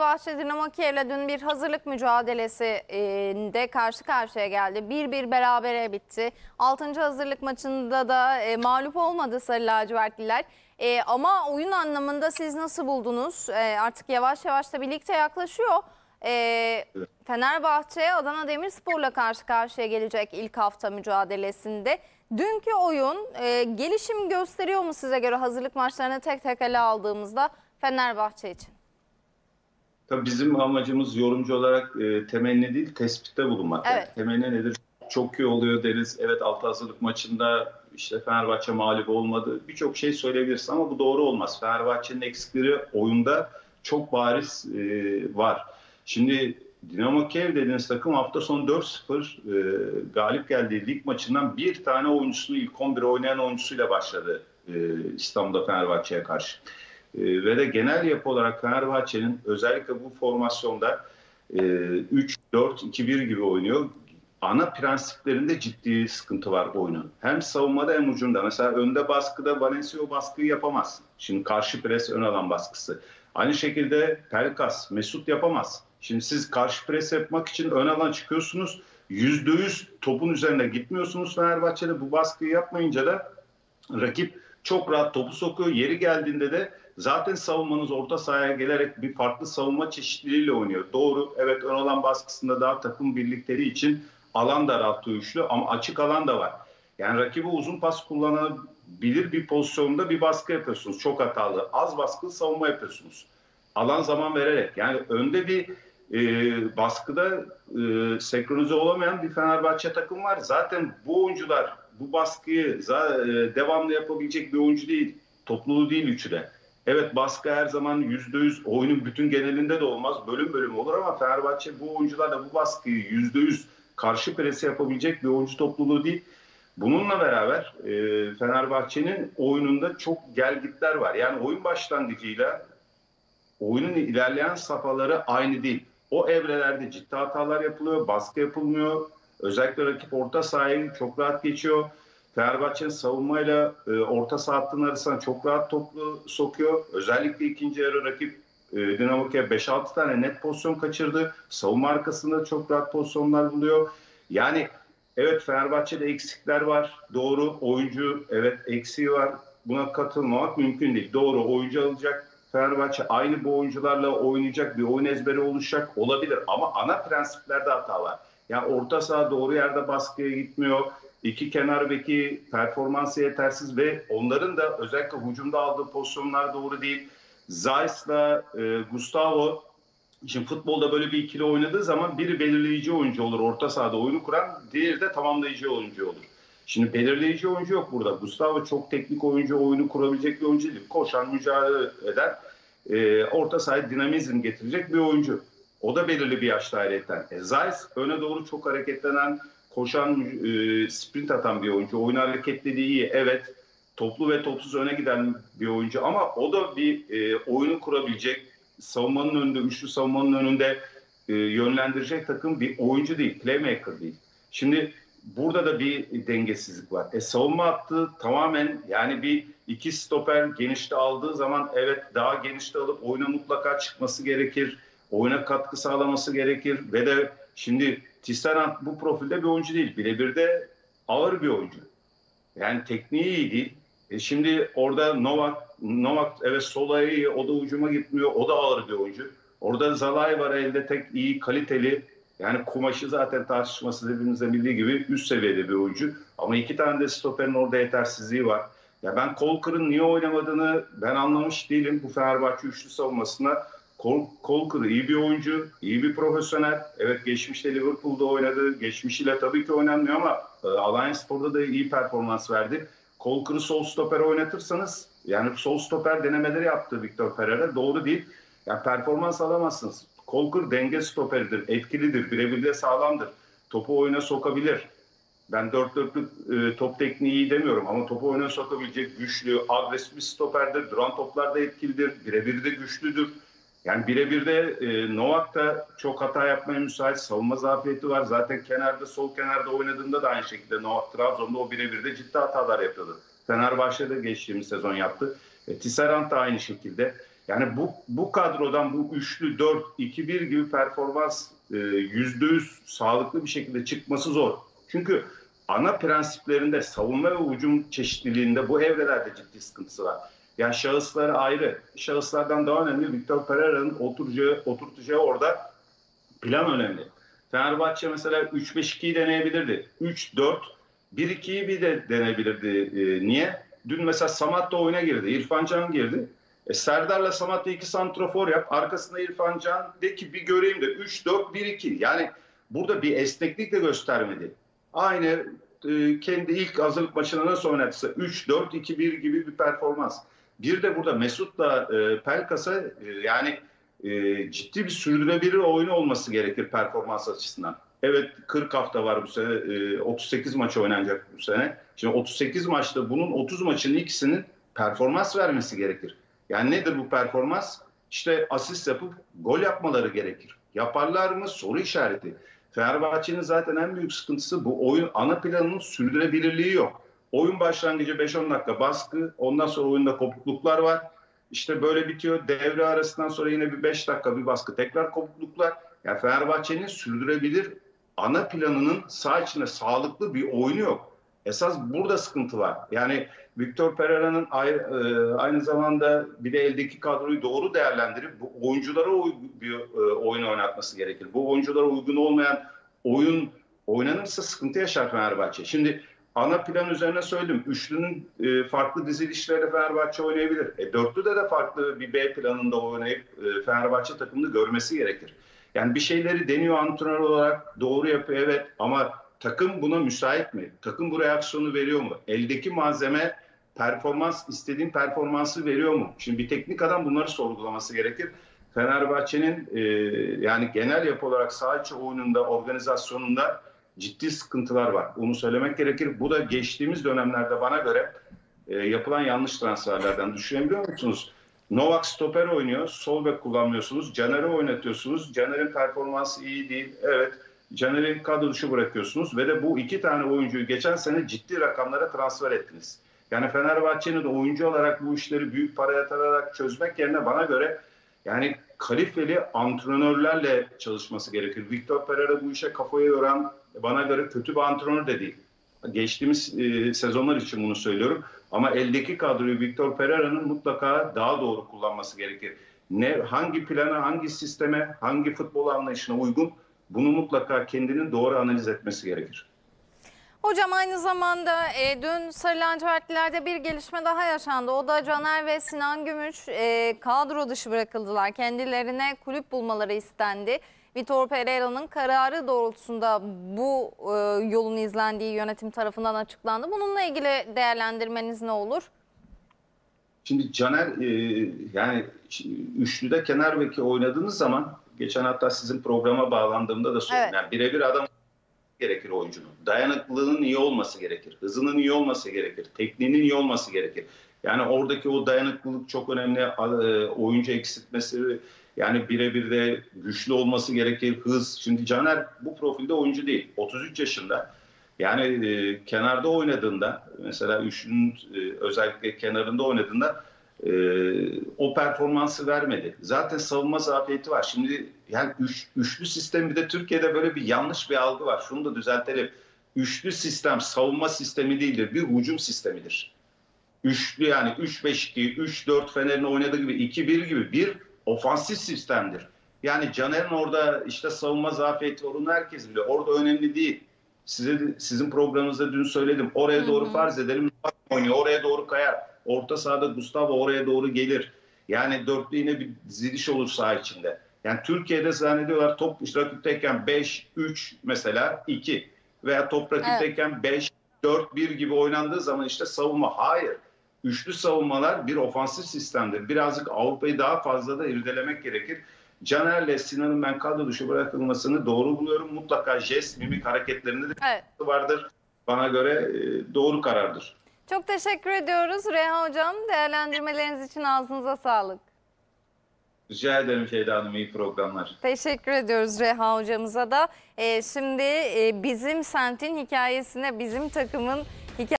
Fenerbahçe Dinamo Kiev'le dün bir hazırlık mücadelesi e, karşı karşıya geldi. 1-1 berabere bitti. 6. hazırlık maçında da e, mağlup olmadı Sarı Lacivertliler. E, ama oyun anlamında siz nasıl buldunuz? Artık yavaş yavaş da birlikte yaklaşıyor. E, Fenerbahçe Adana Demirspor'la karşı karşıya gelecek ilk hafta mücadelesinde. Dünkü oyun gelişim gösteriyor mu size göre hazırlık maçlarını tek tek ele aldığımızda Fenerbahçe için? Tabii bizim amacımız yorumcu olarak e, temenni değil, tespitte bulunmak. Evet. Yani temenni nedir? Çok iyi oluyor deriz. Evet altı hazırlık maçında işte Fenerbahçe mağlup olmadı. Birçok şey söyleyebilirsin ama bu doğru olmaz. Fenerbahçe'nin eksikleri oyunda çok bariz e, var. Şimdi Dinamo Kiev dediğiniz takım hafta sonu 4-0 e, galip geldiği lig maçından bir tane oyuncusunu ilk 11 oynayan oyuncusuyla başladı e, İstanbul'da Fenerbahçe'ye karşı. E, ve de genel yapı olarak Fenerbahçe'nin özellikle bu formasyonda e, 3-4-2-1 gibi oynuyor. Ana prensiplerinde ciddi sıkıntı var oyunun. Hem savunmada hem ucunda. Mesela önde baskıda Valencia o baskıyı yapamaz. Şimdi karşı pres ön alan baskısı. Aynı şekilde Pelkas, Mesut yapamaz. Şimdi siz karşı pres yapmak için ön alan çıkıyorsunuz. %100 topun üzerine gitmiyorsunuz Fenerbahçe'de. Bu baskıyı yapmayınca da rakip çok rahat topu sokuyor. Yeri geldiğinde de zaten savunmanız orta sahaya gelerek bir farklı savunma çeşitliliğiyle oynuyor. Doğru. Evet ön alan baskısında daha takım birlikleri için alan daraltıyor üçlü ama açık alan da var. Yani rakibi uzun pas kullanabilir bir pozisyonda bir baskı yapıyorsunuz. Çok hatalı. Az baskılı savunma yapıyorsunuz. Alan zaman vererek. Yani önde bir e, baskıda e, senkronize olamayan bir Fenerbahçe takım var. Zaten bu oyuncular bu baskıyı e, devamlı yapabilecek bir oyuncu değil. Topluluğu değil üçü de. Evet baskı her zaman %100 oyunun bütün genelinde de olmaz. Bölüm bölüm olur ama Fenerbahçe bu oyuncularla bu baskıyı %100 karşı presi yapabilecek bir oyuncu topluluğu değil. Bununla beraber e, Fenerbahçe'nin oyununda çok gelgitler var. Yani oyun başlangıcıyla oyunun ilerleyen safhaları aynı değil. O evrelerde ciddi hatalar yapılıyor, baskı yapılmıyor. Özellikle rakip orta sahayı çok rahat geçiyor. Fenerbahçe'nin savunmayla e, orta saha hattının arasına çok rahat toplu sokuyor. Özellikle ikinci yarı rakip e, Dinamo Kiev 5-6 tane net pozisyon kaçırdı. Savunma arkasında çok rahat pozisyonlar buluyor. Yani evet Fenerbahçe'de eksikler var. Doğru oyuncu evet eksiği var. Buna katılmamak mümkün değil. Doğru oyuncu alacak. Fenerbahçe aynı bu oyuncularla oynayacak bir oyun ezberi oluşacak olabilir ama ana prensiplerde hata var. Yani orta saha doğru yerde baskıya gitmiyor. İki kenar beki performansı yetersiz ve onların da özellikle hücumda aldığı pozisyonlar doğru değil. Zayt'la e, Gustavo Şimdi futbolda böyle bir ikili oynadığı zaman biri belirleyici oyuncu olur orta sahada oyunu kuran, diğeri de tamamlayıcı oyuncu olur. Şimdi belirleyici oyuncu yok burada. Gustavo çok teknik oyuncu, oyunu kurabilecek bir oyuncu değil. Koşan, mücadele eden, e, orta sahaya dinamizm getirecek bir oyuncu. O da belirli bir yaşta ayrıca. E, Zayt öne doğru çok hareketlenen, koşan, e, sprint atan bir oyuncu. Oyun hareketliliği iyi, evet. Toplu ve topsuz öne giden bir oyuncu ama o da bir e, oyunu kurabilecek, savunmanın önünde, üçlü savunmanın önünde e, yönlendirecek takım bir oyuncu değil, playmaker değil. Şimdi burada da bir dengesizlik var. E, savunma hattı tamamen yani bir iki stoper genişte aldığı zaman evet daha genişte alıp oyuna mutlaka çıkması gerekir. Oyuna katkı sağlaması gerekir ve de şimdi Tisserand bu profilde bir oyuncu değil. Birebir de ağır bir oyuncu. Yani tekniği iyi değil. E şimdi orada Novak, Novak evet sol ayağı iyi, o da ucuma gitmiyor. O da ağır bir oyuncu. Orada Zalay var elde tek iyi, kaliteli. Yani kumaşı zaten tartışması hepimizin bildiği gibi üst seviyede bir oyuncu. Ama iki tane de stoperin orada yetersizliği var. Ya ben Kolkır'ın niye oynamadığını ben anlamış değilim bu Fenerbahçe üçlü savunmasında. Kol, Kolkır iyi bir oyuncu, iyi bir profesyonel. Evet geçmişte Liverpool'da oynadı. Geçmişiyle tabii ki oynanmıyor ama e, Alliance Spor'da da iyi performans verdi. Kolkır'ı sol stoper oynatırsanız yani sol stoper denemeleri yaptı Victor Pereira. Doğru değil. Yani performans alamazsınız. Kolkır denge stoperidir, etkilidir, birebir de sağlamdır. Topu oyuna sokabilir. Ben dört dörtlük e, top tekniği iyi demiyorum ama topu oyuna sokabilecek güçlü, agresif bir stoperdir. Duran toplarda etkilidir, birebir de güçlüdür. Yani birebir de e, Novak da çok hata yapmaya müsait. Savunma zafiyeti var. Zaten kenarda, sol kenarda oynadığında da aynı şekilde Novak Trabzon'da o birebir de ciddi hatalar yapıyordu. Fenerbahçe'de geçtiğimiz sezon yaptı. E, Tisserand da aynı şekilde. Yani bu bu kadrodan bu üçlü 4-2-1 gibi performans e, yüzde yüz sağlıklı bir şekilde çıkması zor. Çünkü ana prensiplerinde savunma ve hücum çeşitliliğinde bu evrelerde ciddi sıkıntısı var. Yani şahısları ayrı. Şahıslardan daha önemli Victor Pereira'nın oturacağı, oturtacağı orada plan önemli. Fenerbahçe mesela 3-5-2'yi deneyebilirdi. 3-4, 1-2'yi bir de deneyebilirdi. Ee, niye? Dün mesela Samat da oyuna girdi. İrfan Can girdi. E, Serdar'la Samat'la iki santrofor yap. Arkasında İrfan Can de ki bir göreyim de 3-4-1-2. Yani burada bir esneklik de göstermedi. Aynı e, kendi ilk hazırlık maçına nasıl oynatsa 3-4-2-1 gibi bir performans. Bir de burada Mesut'la e, Pelkas'a e, yani e, ciddi bir sürdürülebilir oyunu olması gerekir performans açısından. Evet 40 hafta var bu sene. e, 38 maç oynanacak bu sene. Şimdi 38 maçta bunun 30 maçın ikisinin performans vermesi gerekir. Yani nedir bu performans? İşte asist yapıp gol yapmaları gerekir. Yaparlar mı? Soru işareti. Fenerbahçe'nin zaten en büyük sıkıntısı bu oyun ana planının sürdürülebilirliği yok. Oyun başlangıcı 5-10 dakika baskı, ondan sonra oyunda kopukluklar var. İşte böyle bitiyor. Devre arasından sonra yine bir 5 dakika bir baskı, tekrar kopukluklar. Yani Fenerbahçe'nin sürdürebilir ana planının sağ içinde sağlıklı bir oyunu yok. Esas burada sıkıntı var. Yani Victor Pereira'nın e, aynı zamanda bir de eldeki kadroyu doğru değerlendirip bu oyunculara uygun bir e, oyun oynatması gerekir. Bu oyunculara uygun olmayan oyun oynanırsa sıkıntı yaşar Fenerbahçe. Şimdi ana plan üzerine söyledim. Üçlünün e, farklı dizilişleriyle Fenerbahçe oynayabilir. E, dörtlüde de farklı bir B planında oynayıp e, Fenerbahçe takımını görmesi gerekir. Yani bir şeyleri deniyor antrenör olarak doğru yapıyor evet ama takım buna müsait mi? Takım bu reaksiyonu veriyor mu? Eldeki malzeme performans istediğin performansı veriyor mu? Şimdi bir teknik adam bunları sorgulaması gerekir. Fenerbahçe'nin e, yani genel yapı olarak saha oyununda, organizasyonunda ciddi sıkıntılar var. Onu söylemek gerekir. Bu da geçtiğimiz dönemlerde bana göre e, yapılan yanlış transferlerden düşünebiliyor musunuz? Novak stoper oynuyor. Sol bek kullanmıyorsunuz. Caner'i oynatıyorsunuz. Caner'in performansı iyi değil. Evet. Caner'i kadro dışı bırakıyorsunuz. Ve de bu iki tane oyuncuyu geçen sene ciddi rakamlara transfer ettiniz. Yani Fenerbahçe'nin de oyuncu olarak bu işleri büyük para yatırarak çözmek yerine bana göre yani kalifeli antrenörlerle çalışması gerekir. Victor Pereira bu işe kafayı yoran bana göre kötü bir antrenör de değil. Geçtiğimiz e, sezonlar için bunu söylüyorum. Ama eldeki kadroyu Victor Pereira'nın mutlaka daha doğru kullanması gerekir. Ne hangi plana, hangi sisteme, hangi futbol anlayışına uygun bunu mutlaka kendinin doğru analiz etmesi gerekir. Hocam aynı zamanda e, dün Sarı Lacivertlilerde bir gelişme daha yaşandı. O da Caner ve Sinan Gümüş e, kadro dışı bırakıldılar. Kendilerine kulüp bulmaları istendi. Vitor Pereira'nın kararı doğrultusunda bu e, yolun izlendiği yönetim tarafından açıklandı. Bununla ilgili değerlendirmeniz ne olur? Şimdi Caner e, yani üçlüde kenar beki oynadığınız zaman geçen hatta sizin programa bağlandığımda da söyledim. Evet. Yani birebir adam gerekir oyuncunun. Dayanıklılığının iyi olması gerekir. Hızının iyi olması gerekir. Tekniğinin iyi olması gerekir. Yani oradaki o dayanıklılık çok önemli. E, oyuncu eksiltmesi yani birebir de güçlü olması gerekir. Hız. Şimdi Caner bu profilde oyuncu değil. 33 yaşında. Yani e, kenarda oynadığında mesela üçlünün e, özellikle kenarında oynadığında e, o performansı vermedi. Zaten savunma zafiyeti var. Şimdi yani üç, üçlü sistem bir de Türkiye'de böyle bir yanlış bir algı var. Şunu da düzeltelim. Üçlü sistem savunma sistemi değildir. Bir hücum sistemidir. Üçlü yani 3-5-2, 3-4 Fener'in oynadığı gibi 2-1 gibi bir ofansif sistemdir. Yani Caner'in orada işte savunma zafiyeti olduğunu herkes biliyor. Orada önemli değil. Size sizin programınızda dün söyledim. Oraya doğru farz edelim. oynuyor. Oraya doğru kayar. Orta sahada Gustavo oraya doğru gelir. Yani dörtlü yine bir diziliş olur saha içinde. Yani Türkiye'de zannediyorlar top rakipteyken 5, 3 mesela 2 veya top rakipteyken 5, 4, 1 gibi oynandığı zaman işte savunma. Hayır. Üçlü savunmalar bir ofansif sistemdir. Birazcık Avrupa'yı daha fazla da irdelemek gerekir. Caner'le Sinan'ın ben kadro dışı bırakılmasını doğru buluyorum. Mutlaka jest, mimik hareketlerinde de Evet. vardır. Bana göre e, doğru karardır. Çok teşekkür ediyoruz Reha Hocam. Değerlendirmeleriniz için ağzınıza sağlık. Rica ederim Şeyda Hanım. iyi programlar. Teşekkür ediyoruz Reha hocamıza da. Ee, şimdi e, bizim sentin hikayesine, bizim takımın